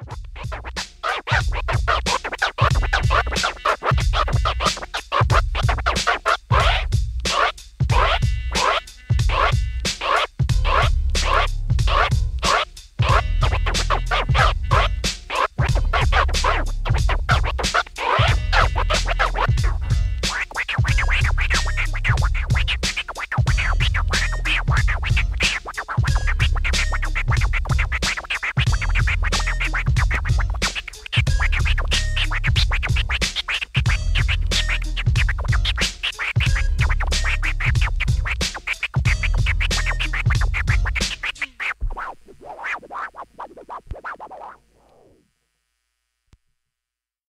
you